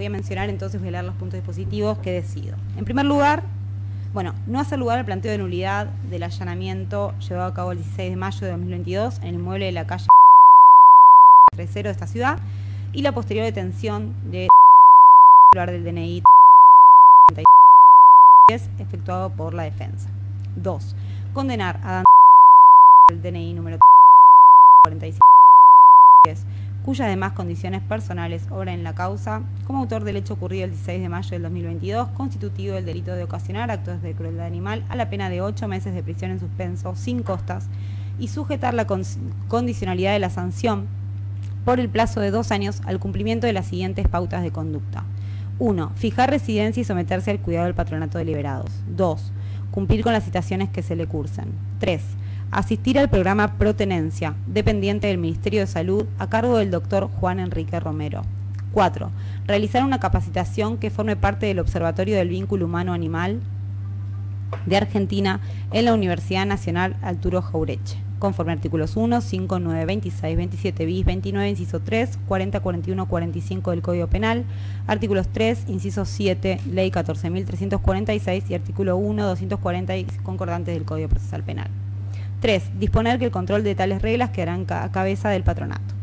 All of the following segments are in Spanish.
voy a mencionar entonces, voy a leer los puntos dispositivos que decido. En primer lugar, bueno, no hace lugar al planteo de nulidad del allanamiento llevado a cabo el 16 de mayo de 2022 en el inmueble de la calle 30 de esta ciudad y la posterior detención de del DNI efectuado por la defensa. 2. Condenar a el DNI número 45 cuyas demás condiciones personales obran en la causa, como autor del hecho ocurrido el 16 de mayo del 2022, constitutivo del delito de ocasionar actos de crueldad animal a la pena de 8 meses de prisión en suspenso sin costas y sujetar la condicionalidad de la sanción por el plazo de dos años al cumplimiento de las siguientes pautas de conducta. 1. Fijar residencia y someterse al cuidado del patronato de liberados. 2. Cumplir con las citaciones que se le cursen. 3 asistir al programa Protenencia, dependiente del Ministerio de Salud, a cargo del doctor Juan Enrique Romero. 4. Realizar una capacitación que forme parte del Observatorio del Vínculo Humano-Animal de Argentina en la Universidad Nacional Arturo Jaureche, conforme artículos 1, 5, 9, 26, 27 bis, 29, inciso 3, 40, 41, 45 del Código Penal, artículos 3, inciso 7, ley 14.346 y artículo 1, 240 concordantes del Código Procesal Penal. 3. Disponer que el control de tales reglas quedará a cabeza del patronato.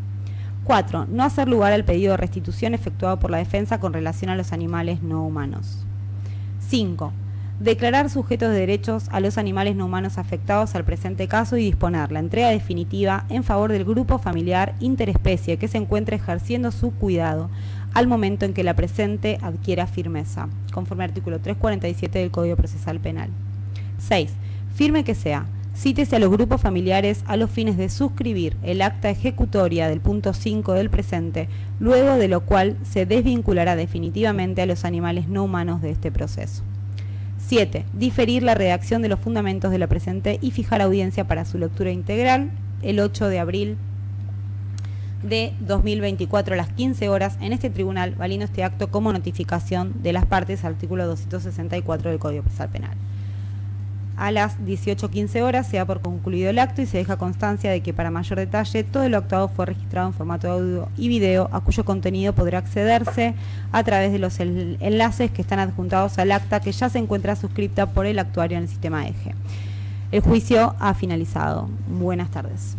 4. No hacer lugar al pedido de restitución efectuado por la defensa con relación a los animales no humanos. 5. Declarar sujetos de derechos a los animales no humanos afectados al presente caso y disponer la entrega definitiva en favor del grupo familiar interespecie que se encuentre ejerciendo su cuidado al momento en que la presente adquiera firmeza, conforme al artículo 347 del Código Procesal Penal. 6. Firme que sea cítese a los grupos familiares a los fines de suscribir el acta ejecutoria del punto 5 del presente, luego de lo cual se desvinculará definitivamente a los animales no humanos de este proceso. 7. Diferir la redacción de los fundamentos de la presente y fijar audiencia para su lectura integral el 8 de abril de 2024 a las 15 horas en este tribunal, valiendo este acto como notificación de las partes, artículo 264 del Código Procesal Penal a las 18.15 horas se da por concluido el acto y se deja constancia de que para mayor detalle todo lo actuado fue registrado en formato de audio y video a cuyo contenido podrá accederse a través de los enlaces que están adjuntados al acta que ya se encuentra suscripta por el actuario en el sistema EGE. El juicio ha finalizado. Buenas tardes.